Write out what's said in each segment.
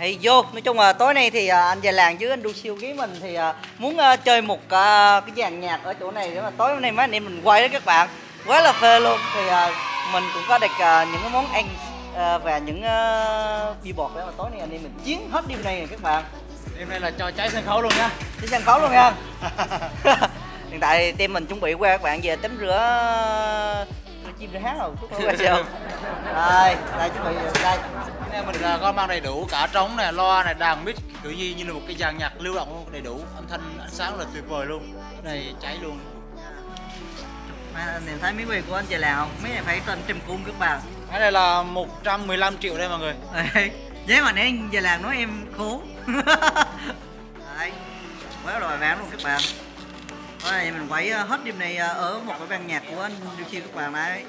thì vô nói chung là tối nay thì à, anh già làng với anh đu siêu ký mình thì à, muốn à, chơi một à, cái dàn nhạc ở chỗ này để mà tối nay mấy anh em mình quay đó các bạn. Quá là phê luôn. Thì à, mình cũng có đặt à, những cái món ăn à, và những bia bọt để mà tối nay anh em mình chiến hết đêm nay nè các bạn. Đêm nay là cho cháy sân khấu luôn nha. Đi sân khấu luôn nha. Hiện tại team mình chuẩn bị qua các bạn về tắm rửa chim rửa hát rồi chút nữa qua sao đây đây chuẩn bị đây. Nay mình là có mang đầy đủ cả trống này, loa này, đàn mic Kiểu như như là một cái dàn nhạc lưu động đầy đủ Âm thanh, ánh sáng là tuyệt vời luôn. Cái này cháy luôn. Mà em thấy mấy quầy của anh chị làm không? Mấy này phải tên trăm cung các bạn. Cái này là 115 triệu đây mọi người. Đấy, Nếu mà nãy giờ làm nói em khốn. Đấy. Quá rồi bán luôn các bạn Hôm nay mình quay ờ, hết đêm này ờ, ở một cái ban nhạc của anh Điều Chiêu các bạn đấy.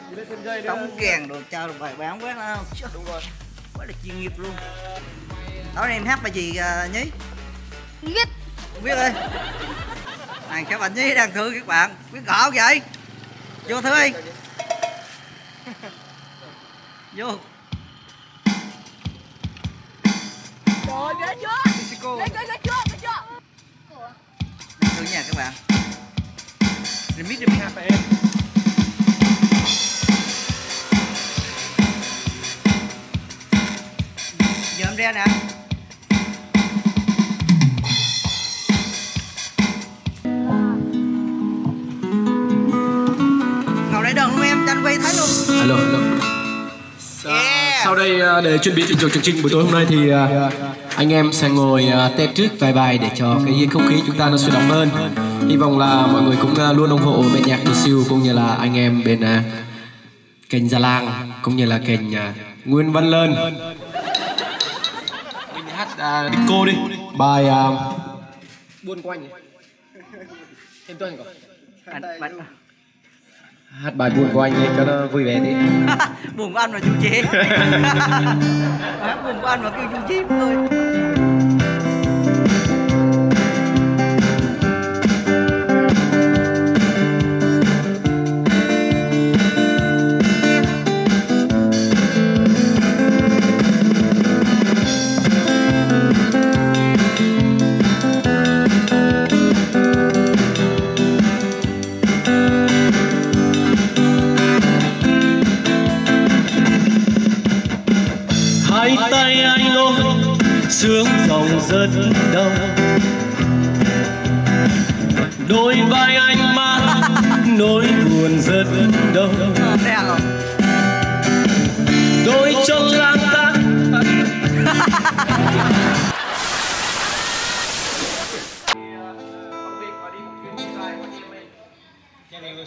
Đóng kèn đồ cho được bài bán quá nó Đúng rồi. Quá là chuyên nghiệp luôn. Nay em hát bài gì ờ, nhí? Không biết Không biết ơi. Này các bạn nhí đang thương các bạn. Biết gõ không vậy? Vô thưa đi. Vô. Trời ghê chưa? Ghê ghê ghê chưa? Ghê chưa? Thử nha các bạn Remix remix Giờ em ra nè Ngồi đây đừng luôn em, cho anh quay thấy luôn Alo, alo. Yeah. Sau đây à, để chuẩn bị trình chương trình buổi tối hôm nay thì à, anh em sẽ ngồi test trước vài bài để cho cái không khí chúng ta nó sôi động hơn. Hy vọng là mọi người cũng à, luôn ủng hộ bên nhạc Đồ Siêu cũng như là anh em bên à, kênh Gia Lang cũng như là kênh à, Nguyên Văn Lơn. Mình hát à, cô đi. Bài à, buôn quanh. Thêm tuần có. Bạn, bạn Hát bài buôn của anh đi cho nó vui vẻ tí. buồn của anh mà chu chế hát buồn của anh mà kêu chu chế thôi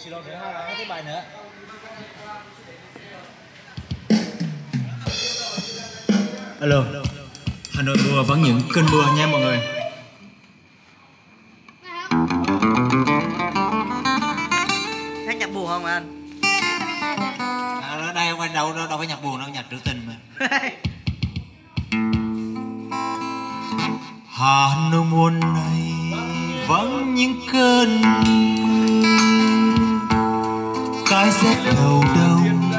Người xin lỗi nữa hát cái bài nữa. Alo Hà Nội mưa vẫn những cơn mưa nha mọi người. Hát nhạc buồn không anh? À, Đây không phải đâu, đâu, đâu phải nhạc buồn đâu, nhạc trữ tình mà. Hà Nội mùa này vắng những cơn mưa cái rét đầu đông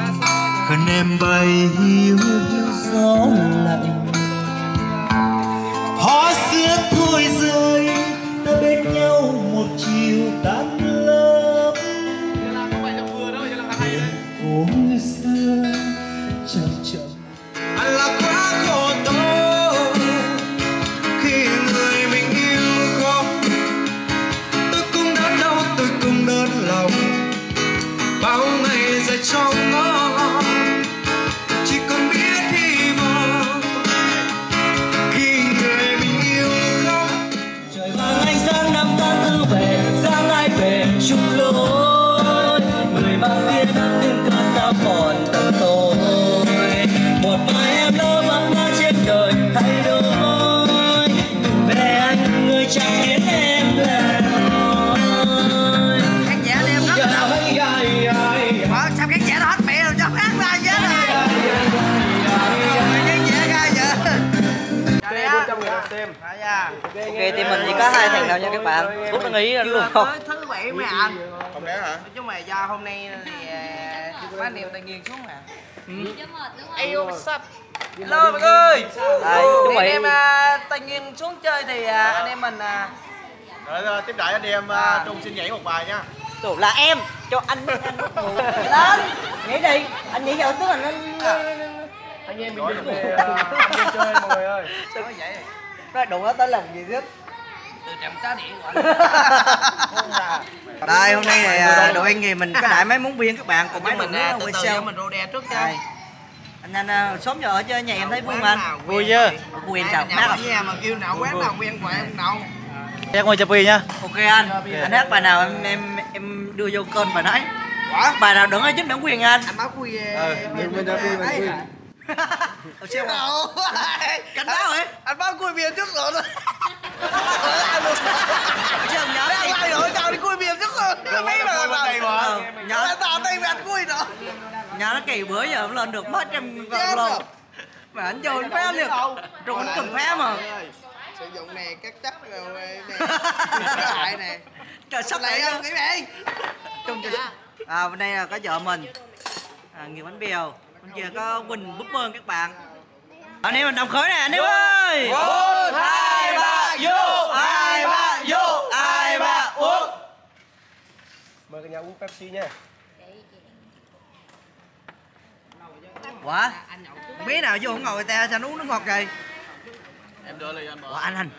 khăn em bay hiu gió lạnh. Hoa xưa thôi rơi, ta bên nhau một chiều. Ok, team mình chỉ có hai thằng đâu nha các bạn. Phúc nó nghĩ luôn không? thứ bảy mấy anh. Không đấy hả? Nói chung là do hôm nay thì à, mấy anh em ta nghiêng xuống mà. Yêu sắp Hello mọi người. Đây, bị. anh em à, Tây Nguyên xuống chơi thì à, anh em mình à, Rồi, tiếp đợi anh em à, Trung xin nhảy một bài nha. Tụ là em cho anh biết anh mất ngủ lên. Nghĩ đi. Anh nghĩ giờ tức là lên Anh em mình đi chơi mọi người ơi. sao vậy nó đụng nó tới lần gì hết Từ trạm cá điện gọi đây hôm nay thì à, đội anh thì mình có đại máy muốn biên các bạn còn máy mình nó từ từ mình rô đe trước cho anh anh à, sớm giờ ở chơi nhà em thấy vui mà anh. Vui chưa? vui em chào mát nhà mà kêu nào quán nào quen của em nào Chắc ngồi chụp nha ok anh. Anh hát bài nào em em em đưa vô kênh bài nấy bài nào đừng ở chính bản quyền anh. Anh báo khui mình mình đã vui mình vui Ở siêu không? cảnh báo hả? Anh báo khui bia trước rồi không nhớ đi. Ai rồi? Chào đi khui bia trước rồi. Mấy mà. Ờ, nhớ tao đây mà anh khui rồi nhớ nó kỳ bữa giờ lên được mấy trăm vòng luôn. mà anh vô anh phá liền. Rồi anh cần phá mà. Sử dụng nè các chất rồi nè. Lại nè. Trời sắp Lại lại không nghĩ mày. Trong trời à bên đây là có vợ mình. À, nhiều bánh bèo kia có quỳnh búp bơn các bạn. Anh em mình đồng khởi nè anh em ơi! Một, hai, ba, vô hai ba vô hai ba uống. Mời cả nhà uống Pepsi nha. Quả biết nào vô không ngồi ta sao nó uống nước ngọt kìa Em đưa ly anh quả anh anh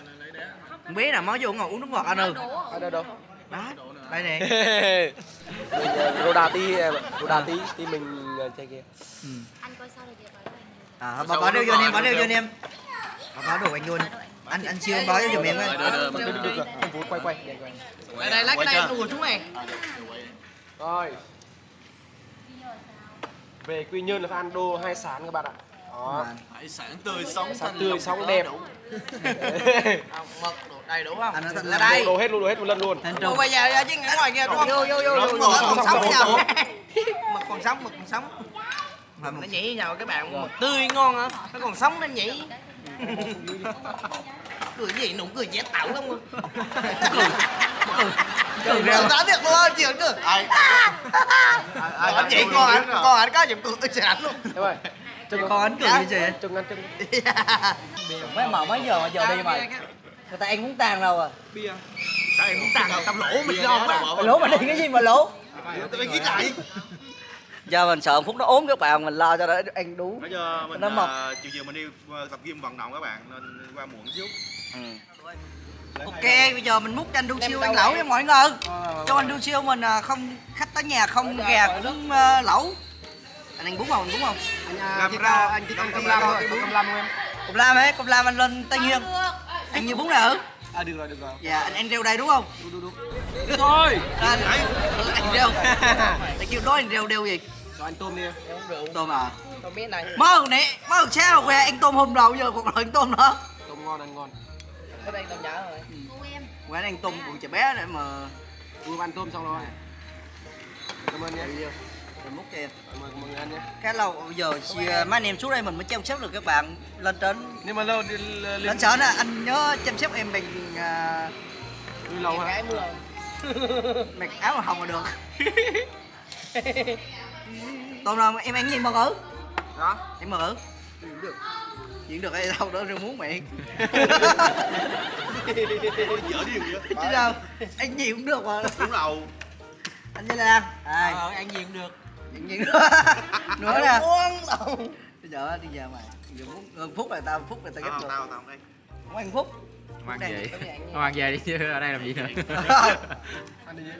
không biết nào mới vô ngồi uống nước ngọt anh ơi. Ở đâu đâu đó đây nè Roda tí em Roda tí tí mình chơi kia. Anh coi sao anh. à bỏ bỏ đeo vô anh em bỏ đeo vô anh em. Bỏ bỏ đồ anh luôn anh anh siêu anh bỏ cho giùm em ấy Được được quay quay Đây đây. lấy cái này đùa chúng mày. Rồi. Về Quy Nhơn là phải ăn đô hai sáng các bạn ạ. Đó. Hải sản tươi sống tươi sống đẹp. Mực đủ đầy đủ không? anh nói là đây. Đồ hết luôn đồ hết một lần luôn. Thành Ủa trung bây giờ ra chứ ngoài kia đúng không? Vô vô vô Mực còn sống nhờ xong. Mực còn sống, mực còn sống. Mà Nó nhảy vào các bạn mực tươi ngon hả? Nó còn sống nó nhảy Cười gì nụ cười dễ tạo luôn cười ra Đỡ thiệt luôn chuyện cơ Anh chị con anh, con anh có giùm cười sẽ ảnh luôn. Vậy con anh cười gì vậy? Trông ngăn trông mấy mở mấy giờ mà giờ đi mà người ta ăn muốn tàn đâu à? Các em muốn tàng tâm lỗ mình ngon quá. Lố mà đi cái gì mà lố Tôi phải ghi lại. Giờ mình sợ phút nó ốm các bạn mình lo cho nó ăn đúng. Bây giờ mình Nó mập. à, chiều chiều mình đi à, tập gym vận động các bạn nên qua muộn xíu. ok bây giờ mình múc cho anh đu siêu ăn lẩu nha mọi người. Cho anh đu siêu mình à, không khách tới nhà không gà cũng à, lẩu. Anh ăn bún không? Anh bún không? Làm ra anh chỉ ăn cơm lam thôi Cơm lam không em. Cục lam ấy cục lam anh lên tây nguyên ăn như bún nào À được rồi được rồi. Dạ anh ăn rêu đây đúng không? Thôi. Anh ừ, anh rêu. Tại kêu đói anh rêu đeo gì? Cho anh tôm đi em. Tôm à? Không biết này. Mơ nè mơ sao que ăn tôm hôm đầu giờ còn lại ăn tôm nữa Tôm ngon ăn ngon. Ở đây tao nhớ rồi em. quán ăn tôm bụng chả bé để mà. Vừa ăn tôm xong rồi. Cảm ơn nhé. Mình múc cho em nhé. Cái lâu bây giờ chia mấy anh em xuống đây mình mới chăm sóc được các bạn lên trên. Nhưng mà lâu đi lên sở nè anh nhớ chăm sóc em bằng à, Đi lâu hả? Mặc áo màu hồng là được. Tôm nào em ăn gì mà ngữ Đó em mà ngữ được. Diễn được hay đâu đó rồi muốn miệng Dở điều vậy. chứ đâu anh gì cũng được mà. Đúng đầu. anh với lan ai? Ờ ăn gì cũng được diễn diễn nữa nữa nè. Uống đâu bây giờ đi giờ mày. Giờ muốn ờ, phút là tao phút là tao ghép Tao được. tao tao đây. không ăn phút Ngoan Phúc vậy đang- Ngoan về đi chứ ở đây làm gì nữa? Ăn đi.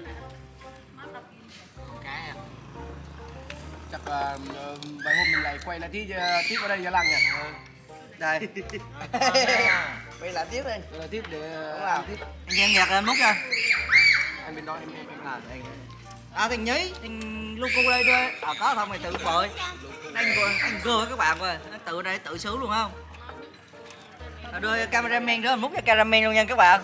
Chắc là ờ, vài hôm mình lại quay lại tí ờ, tiếp ở đây cho lăng nhỉ đây. Bây làm tiếp đi. Quay lại tiếp để ờ, ăn tiếp. Anh nghe nhạc em múc cho Anh bên đó em em em à đây à thằng nhí. Thằng loco đây thôi. À có không mày tự bội. Anh anh gơ các bạn nó tự đây tự xử luôn không? À, đưa cameraman đó múc cho cameraman luôn nha các bạn.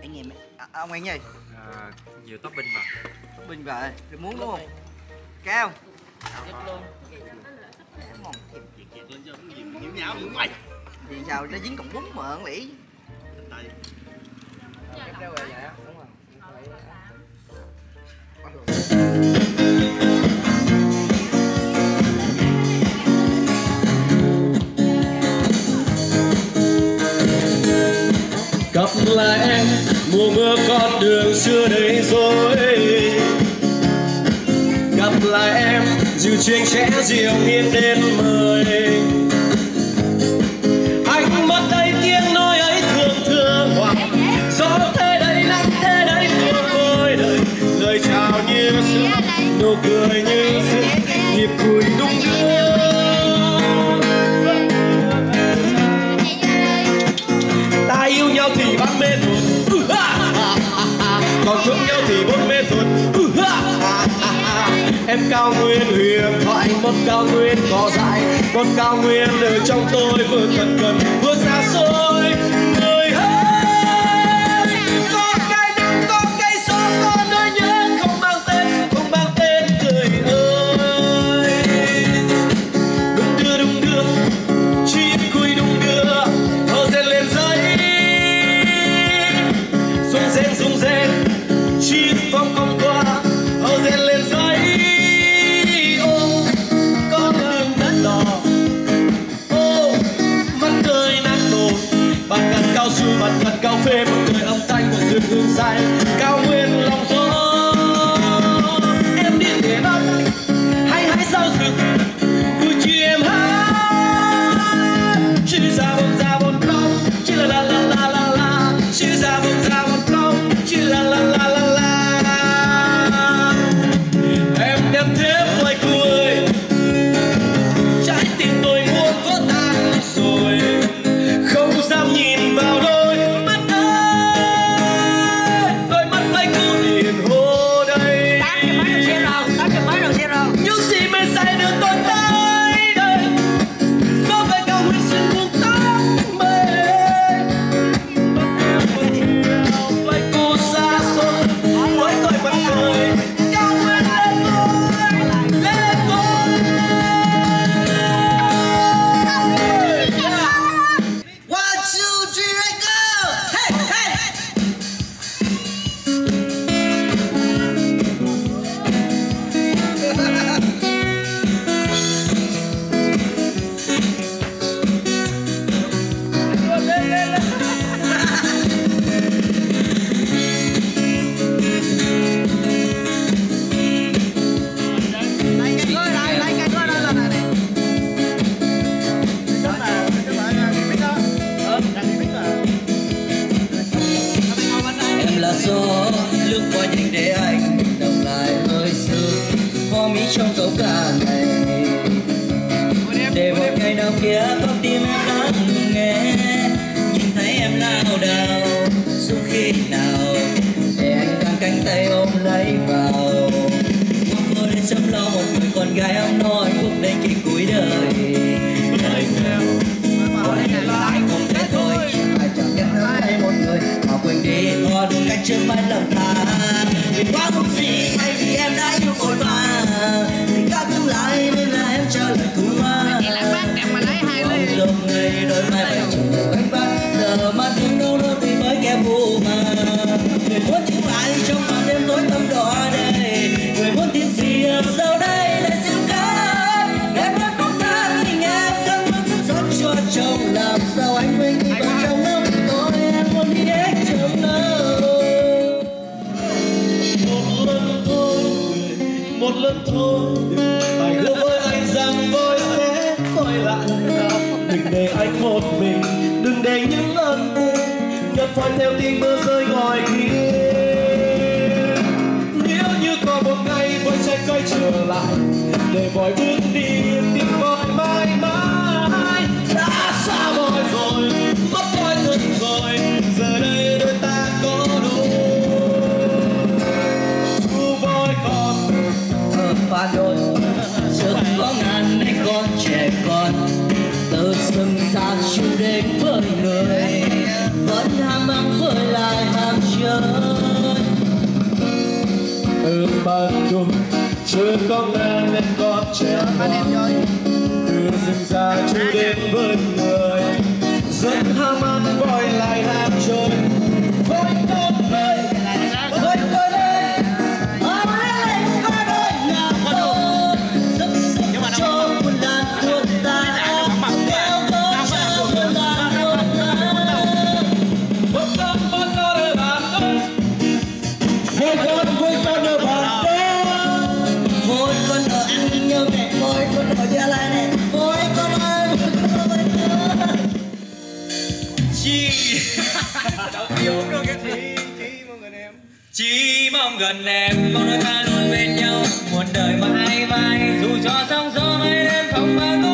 Anh em à, ông ăn gì à, Nhiều topping mà. Bình vậy thì muốn đúng không? Cao Lên cho cái gì nháo mày. thì sao nó dính cọng bún mà cặp lại em, mùa mưa con đường xưa đây rồi. Gặp lại em dịu chuyện trẻ diệu nghiêng đến mời nụ cười như nhịp cười đung đưa. Ta yêu nhau thì bắt mê thuột còn thương nhau thì bốn mê thuột em cao nguyên huyền thoại, một cao nguyên cỏ dại, một cao nguyên ở trong tôi vừa cần cần, vừa xa xôi. tay ôm lấy vào. Mong tôi đến chăm lo một người con gái ấm phai theo tiếng mưa rơi ngoài kia nếu như có một ngày vẫn sẽ quay trở lại, để vội bước đi từ ban đêm chưa có men nên có trẻ con từ rừng già chưa đến với người dân ham ăn vội lại làm chơi chỉ mong gần em, mong đôi ta luôn bên nhau. Một đời mãi mãi dù cho sóng gió mấy đêm không bao